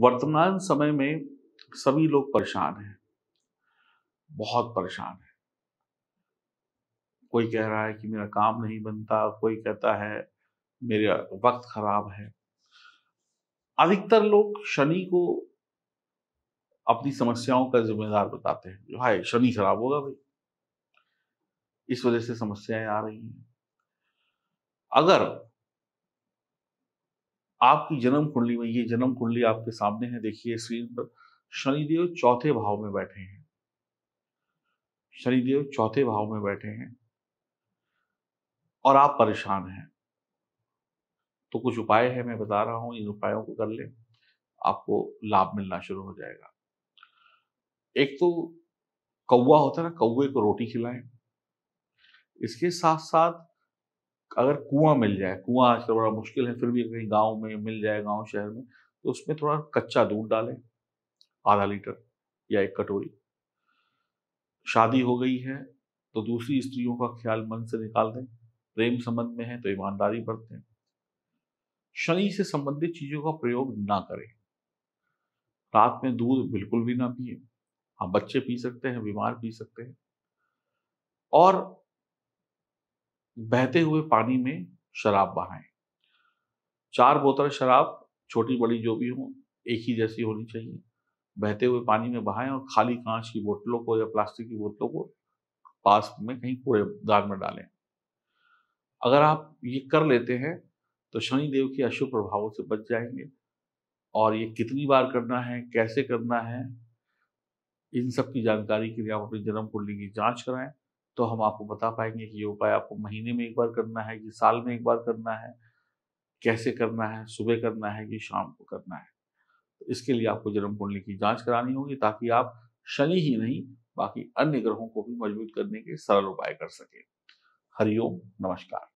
वर्तमान समय में सभी लोग परेशान हैं। बहुत परेशान है। कोई कह रहा है कि मेरा काम नहीं बनता, कोई कहता है मेरा वक्त खराब है। अधिकतर लोग शनि को अपनी समस्याओं का जिम्मेदार बताते हैं। जो, हाय, शनि खराब होगा भाई। इस वजह से समस्याएँ आ रही हैं। अगर आपकी जन्म कुंडली में, ये जन्म कुंडली आपके सामने है, देखिए स्क्रीन पर। शनिदेव चौथे भाव में बैठे हैं। शनिदेव चौथे भाव में बैठे हैं। और आप परेशान हैं। तो कुछ उपाय है, मैं बता रहा हूँ, इन उपायों को कर लें, आपको लाभ मिलना शुरू हो जाएगा। एक तो कौवा होता है ना, कौवे को रोटी खिलाएँ। इसके साथ साथ अगर कुआँ मिल जाए, कुआँ आजकल बड़ा मुश्किल है, फिर भी कहीं गाँव में मिल जाए, गाँव शहर में तो उसमें थोड़ा कच्चा दूध डालें, आधा लीटर या एक कटोरी। शादी हो गई है तो दूसरी स्त्रियों का ख्याल मन से निकाल दें, प्रेम संबंध में है तो ईमानदारी बरतें। शनि से संबंधित चीज़ों का प्रयोग ना करें। रात में दूध बिल्कुल भी ना पिए। हाँ बच्चे पी सकते हैं, बीमार पी सकते हैं। और बहते हुए पानी में शराब बहाएँ। चार बोतल शराब, छोटी, बड़ी जो भी हो, एक ही जैसी होनी चाहिए। बहते हुए पानी में बहाएँ और खाली कांच की बोतलों को या प्लास्टिक की बोतलों को पास में कहीं कूड़ेदान में डालें। अगर आप ये कर लेते हैं तो शनि देव के अशुभ प्रभावों से बच जाएँगे। और ये कितनी बार करना है, कैसे करना है, इन सब की जानकारी के लिए आप अपनी जन्म कुंडली की जाँच कराएँ। तो हम आपको बता पाएँगे कि ये उपाय आपको महीने में एक बार करना है कि साल में एक बार करना है, कैसे करना है, सुबह करना है कि शाम को करना है। तो इसके लिए आपको जन्म कुंडली की जाँच करानी होगी ताकि आप शनि ही नहीं, बाकी अन्य ग्रहों को भी मज़बूत करने के सरल उपाय कर सके। हरिओम नमस्कार।